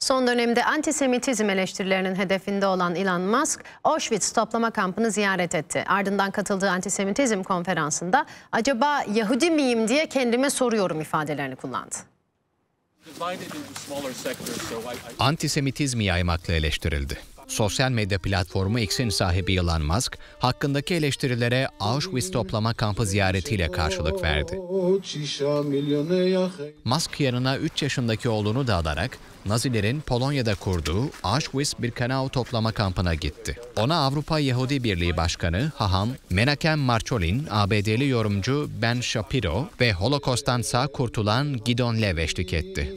Son dönemde antisemitizm eleştirilerinin hedefinde olan Elon Musk, Auschwitz toplama kampını ziyaret etti. Ardından katıldığı antisemitizm konferansında acaba Yahudi miyim diye kendime soruyorum ifadelerini kullandı. Antisemitizmi yaymakla eleştirildi. Sosyal medya platformu X'in sahibi Elon Musk, hakkındaki eleştirilere Auschwitz toplama kampı ziyaretiyle karşılık verdi. Musk yanına 3 yaşındaki oğlunu da alarak Nazilerin Polonya'da kurduğu Auschwitz-Birkenau toplama kampına gitti. Ona Avrupa Yahudi Birliği Başkanı Haham Menachem Marcholin, ABD'li yorumcu Ben Shapiro ve Holocaust'tan sağ kurtulan Gidon Lev eşlik etti.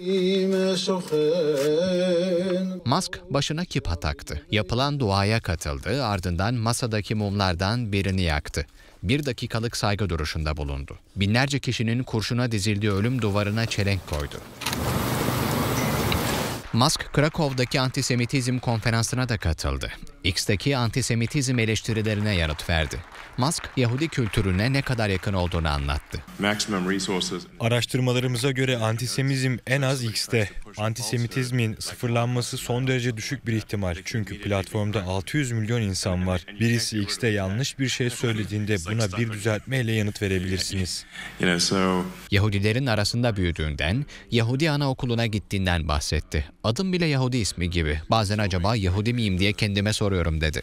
Musk başına kipa taktı. Yapılan duaya katıldı, ardından masadaki mumlardan birini yaktı. Bir dakikalık saygı duruşunda bulundu. Binlerce kişinin kurşuna dizildiği ölüm duvarına çelenk koydu. Musk, Krakow'daki antisemitizm konferansına da katıldı. X'teki antisemitizm eleştirilerine yanıt verdi. Musk, Yahudi kültürüne ne kadar yakın olduğunu anlattı. Araştırmalarımıza göre antisemizm en az X'te. Antisemitizmin sıfırlanması son derece düşük bir ihtimal. Çünkü platformda 600 milyon insan var. Birisi X'te yanlış bir şey söylediğinde buna bir düzeltmeyle yanıt verebilirsiniz. Yahudilerin arasında büyüdüğünden, Yahudi anaokuluna gittiğinden bahsetti. Adım bile Yahudi ismi gibi. Bazen acaba Yahudi miyim diye kendime soruyorum dedi.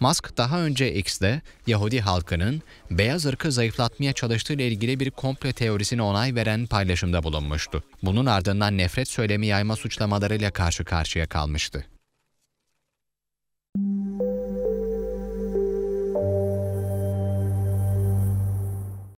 Musk daha önce X'te Yahudi halkının beyaz ırkı zayıflatmaya çalıştığı ile ilgili bir komple teorisine onay veren paylaşımda bulunmuştu. Bunun ardından nefret söylemi yayma suçlamalarıyla karşı karşıya kalmıştı.